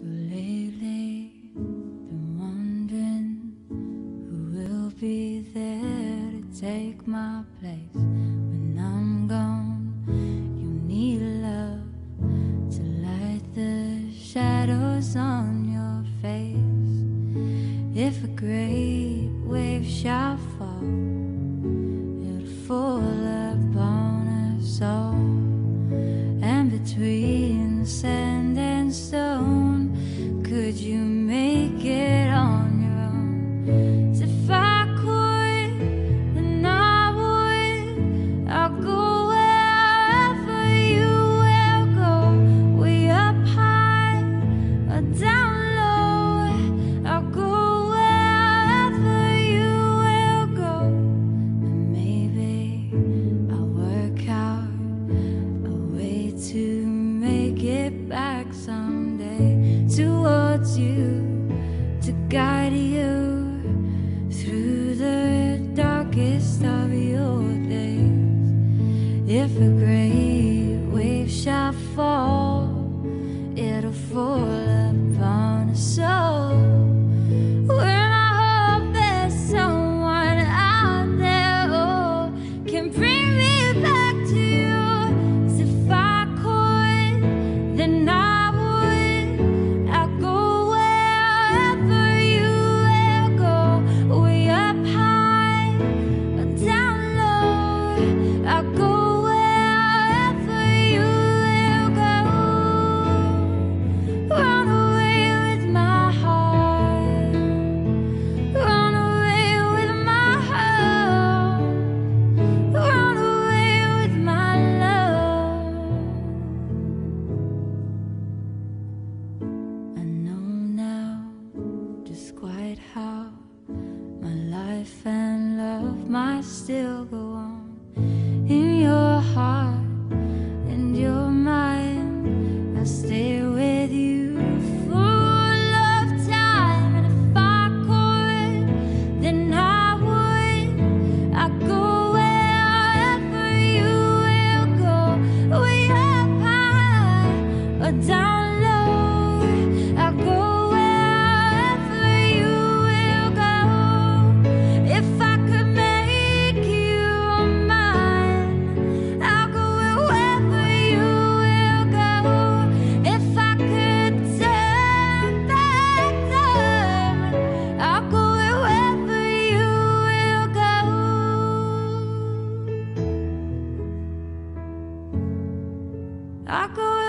So lately, been wondering who will be there to take my place when I'm gone. You need love to light the shadows on your face. If a great wave shall fall, it'll fall. you to guide you through the darkest of your days. If a great wave shall fall, it'll fall upon us all. might still go I go